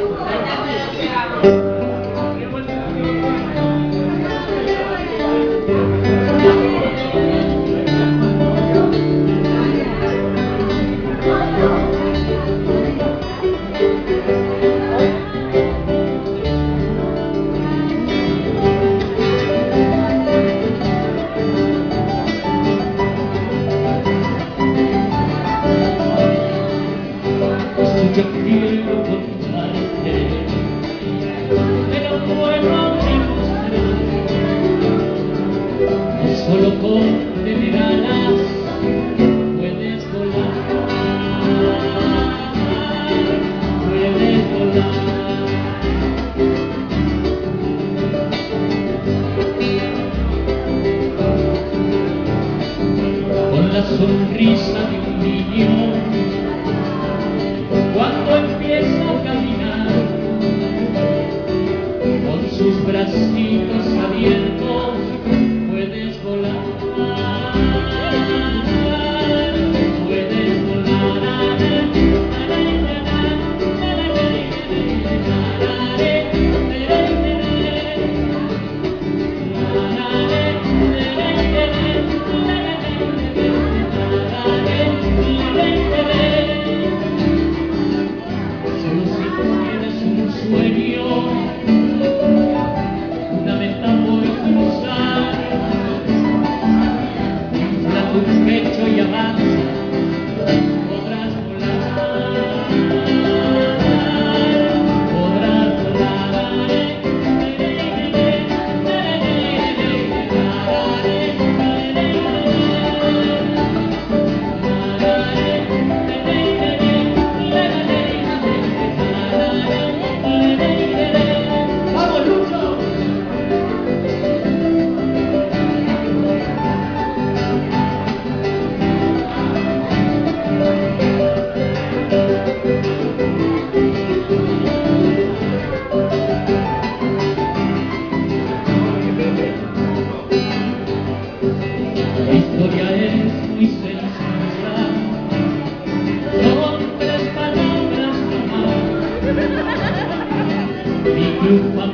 Thank you. La sonrisa de un niño club